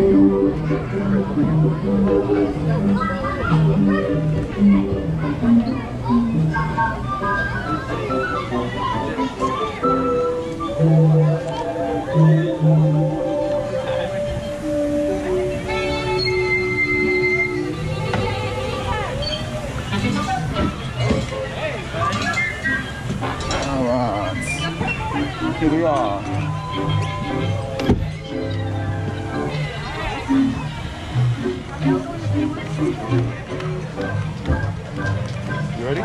All right. Here we are. You ready?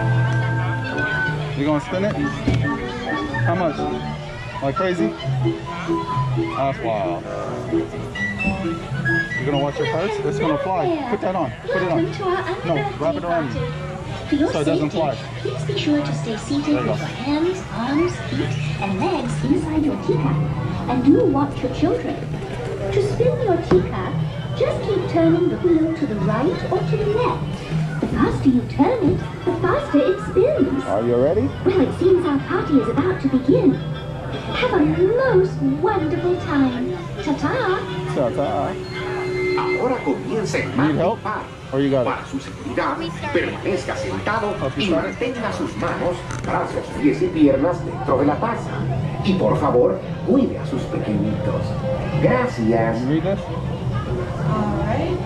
You gonna spin it? How much? Like crazy? That's wild. You're gonna watch your purse? It's gonna fly. Put that on. Put it on. No, wrap it around you. So it doesn't fly. Please be sure to stay seated with your hands, arms, feet, and legs inside your teacup. And do watch your children. To spin your teacup, turning the wheel to the right or to the left. The faster you turn it, the faster it spins. Are you ready? Well, it seems our party is about to begin. Have a most wonderful time. Ta-ta! Ta-ta. Ahora comienza el you got it? Para su seguridad, permanezca sentado y mantenga sus manos, brazos, pies y piernas dentro de la taza. Y por favor, cuide a sus pequeñitos. Gracias.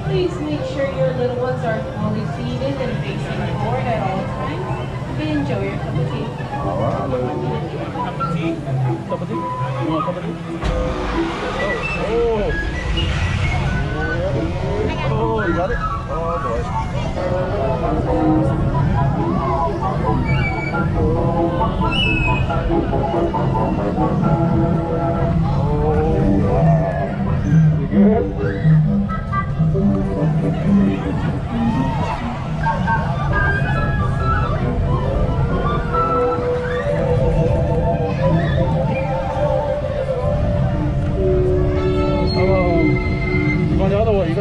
Please make sure your little ones are fully seated and facing forward at all times. And enjoy your cup of tea. Oh. Oh. Oh, you got it? Oh, boy. Oh. You good?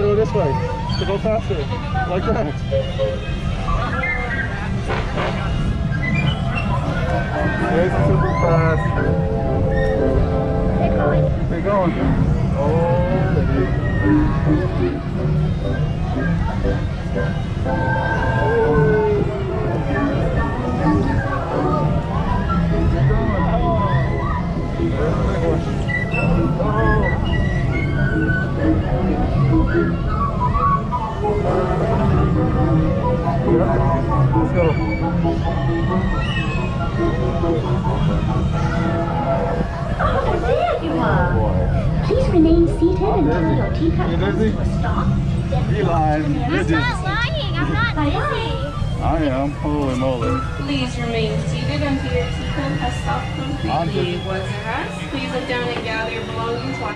To go this way to go faster. Like that. It's super fast. Keep going. Keep going. Oh. Oh. Please remain seated until your teacup comes to a stop. Then You lying. You're I'm just, not lying. I'm not busy. I am. Holy moly. Please remain seated until your teacup has stopped I'm completely. just- Once it has, please look down and gather your belongings.